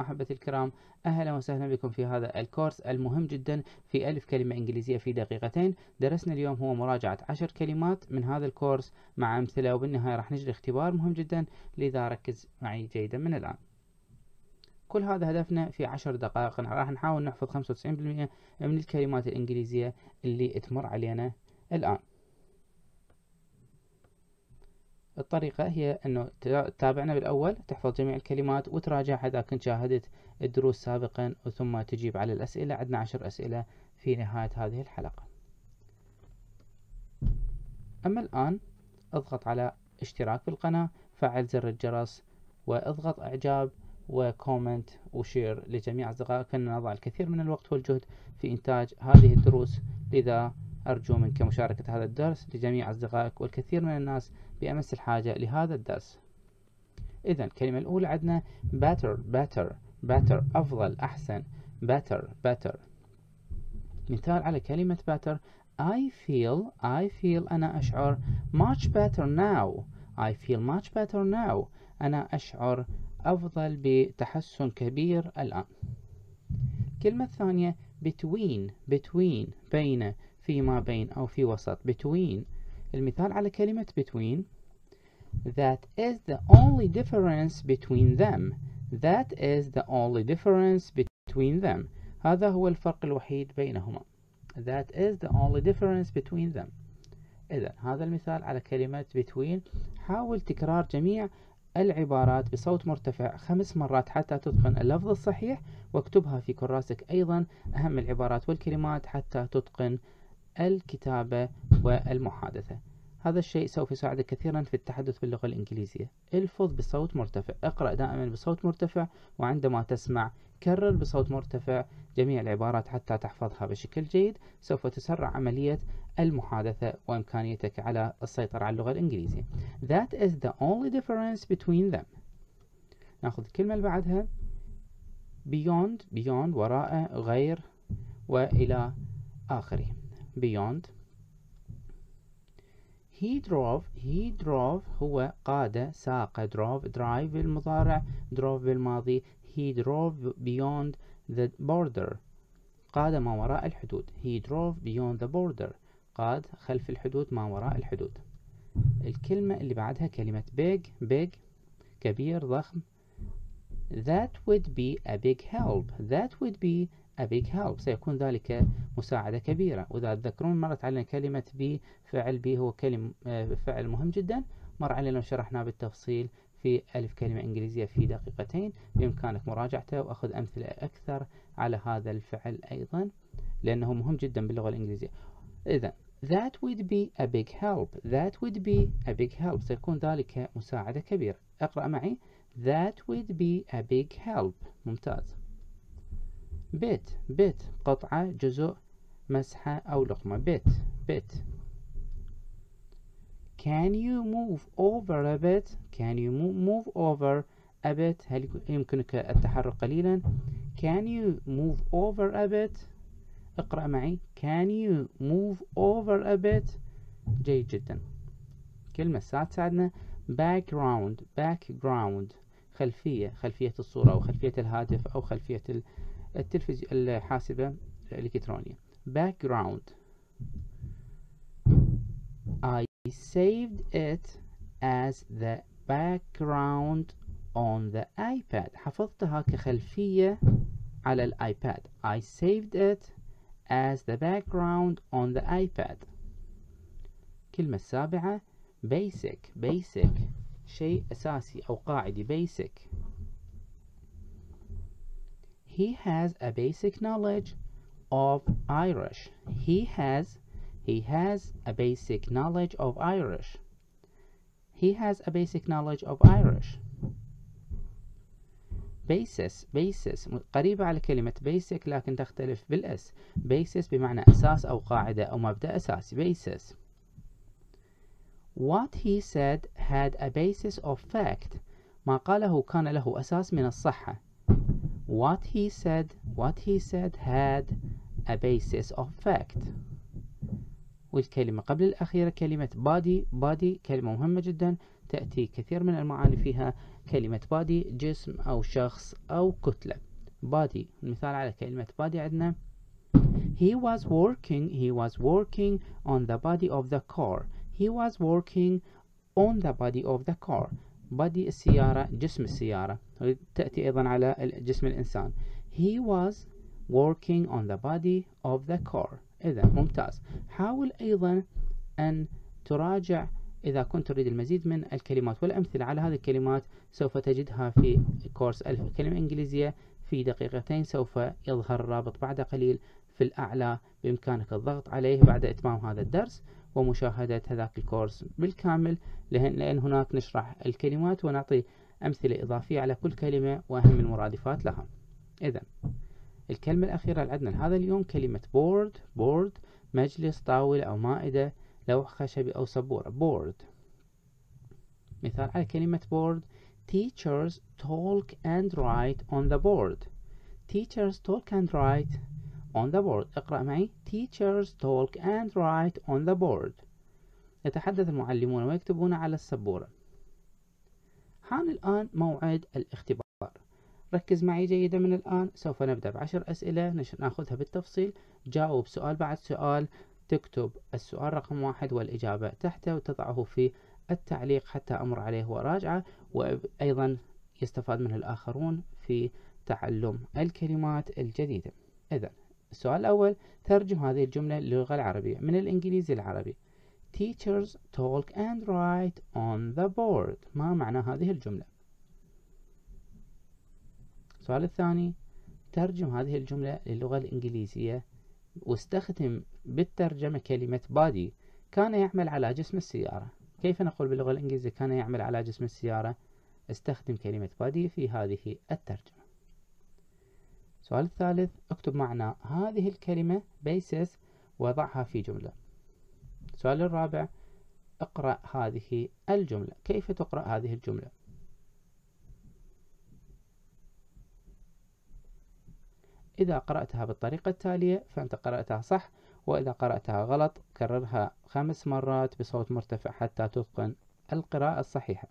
أحبتي الكرام أهلا وسهلا بكم في هذا الكورس المهم جدا في ألف كلمة إنجليزية في دقيقتين. درسنا اليوم هو مراجعة عشر كلمات من هذا الكورس مع أمثلة وبالنهاية راح نجري اختبار مهم جدا لذا ركز معي جيدا من الآن. كل هذا هدفنا في عشر دقائق. راح نحاول نحفظ 95% من الكلمات الإنجليزية اللي تمر علينا الآن. الطريقة هي أنه تتابعنا بالأول تحفظ جميع الكلمات وتراجع إذا كنت شاهدت الدروس سابقا ثم تجيب على الأسئلة عندنا عشر أسئلة في نهاية هذه الحلقة. أما الآن اضغط على اشتراك بالقناة فعل زر الجرس واضغط إعجاب و comment و share لجميع أصدقائك أن نضع الكثير من الوقت والجهد في إنتاج هذه الدروس. لذا أرجو منك مشاركة هذا الدرس لجميع أصدقائك والكثير من الناس بأمس الحاجة لهذا الدرس. إذا الكلمة الأولى عندنا better better better أفضل أحسن. Better better. مثال على كلمة better. I feel I feel أنا أشعر much better now. I feel much better now. أنا أشعر أفضل بتحسن كبير الآن. الكلمة الثانية between between بين. فيما بين أو في وسط between. المثال على كلمة between. That is the only difference between them. That is the only difference between them. هذا هو الفرق الوحيد بينهما. That is the only difference between them. إذا هذا المثال على كلمة between. حاول تكرار جميع العبارات بصوت مرتفع خمس مرات حتى تتقن اللفظ الصحيح واكتبها في كراسك أيضا. أهم العبارات والكلمات حتى تتقن الكتابة والمحادثة. هذا الشيء سوف يساعدك كثيرا في التحدث باللغة الإنجليزية. الفظ بصوت مرتفع. اقرأ دائما بصوت مرتفع وعندما تسمع كرر بصوت مرتفع. جميع العبارات حتى تحفظها بشكل جيد. سوف تسرع عملية المحادثة وإمكانيتك على السيطرة على اللغة الإنجليزية. That is the only difference between them. نأخذ الكلمة اللي بعدها. Beyond beyond وراء غير وإلى آخره. Beyond he drove he drove هو قاد ساق drove drive بالمضارع drove بالماضي he drove beyond the border قاد ما وراء الحدود he drove beyond the border قاد خلف الحدود ما وراء الحدود الكلمة اللي بعدها كلمة big big كبير ضخم that would be a big help that would be a big help سيكون ذلك مساعدة كبيرة. وإذا تذكرون مرت علينا كلمة بي فعل بي هو كلمة فعل مهم جدا. مر علينا وشرحناه بالتفصيل في ألف كلمة إنجليزية في دقيقتين. بإمكانك مراجعته وأخذ أمثلة أكثر على هذا الفعل أيضا لأنه مهم جدا باللغة الإنجليزية. إذا that would be a big help. That would be a big help. سيكون ذلك مساعدة كبيرة. اقرأ معي. That would be a big help. ممتاز. بيت بيت قطعة جزء مسحة أو لقمة بيت بيت Can you move over a bit? Can you move over a bit? هل يمكنك التحرك قليلا? Can you move over a bit? اقرأ معي Can you move over a bit? جيد جدا كلمة ساعدنا Background Background خلفية خلفية الصورة أو خلفية الهاتف أو خلفية التلفزيون الحاسبة الإلكترونية background I saved it as the background on the iPad حفظتها كخلفية على الآيباد I saved it as the background on the iPad كلمة السابعة basic basic شيء أساسي أو قاعدي basic he has a basic knowledge of Irish he has he has a basic knowledge of Irish he has a basic knowledge of Irish basis basis قريبة على كلمة basic لكن تختلف بالاس basis بمعنى أساس أو قاعدة أو مبدأ أساسي basis what he said had a basis of fact ما قاله كان له أساس من الصحة what he said what he said had a basis of fact والكلمة قبل الأخيرة كلمة body body كلمة مهمة جدا تأتي كثير من المعاني فيها كلمة body جسم أو شخص أو كتلة body المثال على كلمة body عندنا He was working he was working on the body of the car he was working on the body of the car Body السيارة جسم السيارة. تأتي أيضا على جسم الإنسان. He was working on the body of the car. إذا ممتاز. حاول أيضا أن تراجع إذا كنت تريد المزيد من الكلمات والأمثلة على هذه الكلمات سوف تجدها في كورس ألف كلمة إنجليزية في دقيقتين. سوف يظهر الرابط بعد قليل في الأعلى. بإمكانك الضغط عليه بعد إتمام هذا الدرس. ومشاهدة هذاك الكورس بالكامل لأن هناك نشرح الكلمات ونعطي أمثلة إضافية على كل كلمة وأهم المرادفات لها. إذا الكلمة الأخيرة اللي عندنا هذا اليوم كلمة board board مجلس طاولة أو مائدة لوح خشبي أو سبورة board. مثال على كلمة board teachers talk and write on the board. Teachers talk and write on the board. اقرأ معي. Teachers talk and write on the board. يتحدث المعلمون ويكتبون على السبورة. حان الآن موعد الاختبار. ركز معي جيدا من الآن. سوف نبدأ بعشر أسئلة. ناخذها بالتفصيل. جاوب سؤال بعد سؤال. تكتب السؤال رقم واحد والإجابة تحته وتضعه في التعليق حتى أمر عليه وراجعه. وأيضا يستفاد منه الآخرون في تعلم الكلمات الجديدة. إذا السؤال الأول ترجم هذه الجملة للغة العربية من الإنجليزي العربي. Teachers talk and write on the board. ما معنى هذه الجملة؟ السؤال الثاني ترجم هذه الجملة للغة الإنجليزية واستخدم بالترجمة كلمة body. كان يعمل على جسم السيارة. كيف نقول باللغة الإنجليزية كان يعمل على جسم السيارة؟ استخدم كلمة body في هذه الترجمة. السؤال الثالث اكتب معنى هذه الكلمة basis وضعها في جملة. السؤال الرابع اقرأ هذه الجملة. كيف تقرأ هذه الجملة؟ إذا قرأتها بالطريقة التالية فأنت قرأتها صح وإذا قرأتها غلط كررها خمس مرات بصوت مرتفع حتى تتقن القراءة الصحيحة.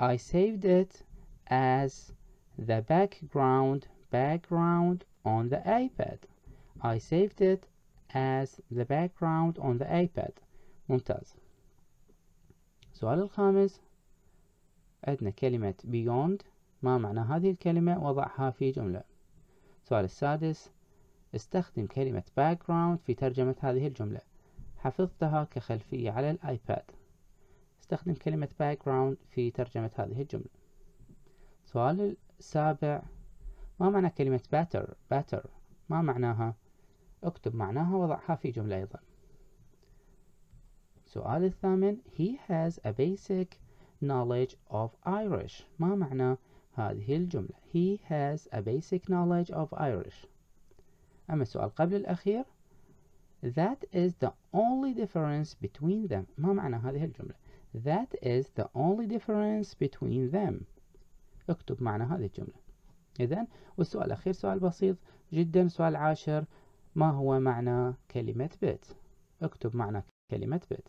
I saved it as the background background on the iPad. I saved it as the background on the iPad. ممتاز. السؤال الخامس. عندنا كلمة beyond. ما معنى هذه الكلمة؟ وضعها في جملة. السؤال السادس. استخدم كلمة background في ترجمة هذه الجملة. حفظتها كخلفية على الآيباد. استخدم كلمة background في ترجمة هذه الجملة. السؤال السابع. ما معنى كلمة better better ما معناها اكتب معناها وضعها في جملة أيضا السؤال الثامن he has a basic knowledge of Irish ما معنى هذه الجملة He has a basic knowledge of Irish أما السؤال قبل الأخير That is the only difference between them ما معنى هذه الجملة That is the only difference between them اكتب معنى هذه الجملة إذن والسؤال الأخير سؤال بسيط جدا سؤال عاشر. ما هو معنى كلمة بيت؟ اكتب معنى كلمة بيت.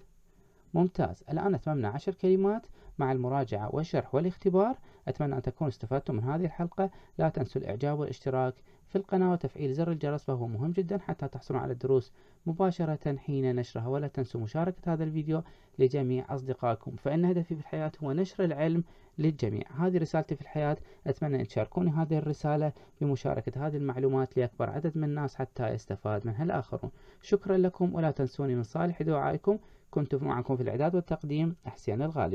ممتاز. الآن أتممنا عشر كلمات مع المراجعة والشرح والاختبار. أتمنى أن تكونوا استفدتم من هذه الحلقة. لا تنسوا الإعجاب والاشتراك في القناة وتفعيل زر الجرس فهو مهم جدا حتى تحصلون على الدروس مباشرة حين نشرها ولا تنسوا مشاركة هذا الفيديو لجميع أصدقائكم. فإن هدفي في الحياة هو نشر العلم للجميع. هذه رسالتي في الحياة. أتمنى أن تشاركوني هذه الرسالة بمشاركة هذه المعلومات لأكبر عدد من الناس حتى يستفاد منها الآخرون. شكرا لكم ولا تنسوني من صالح دعائكم. كنت معكم في الإعداد والتقديم أحسين الغالب.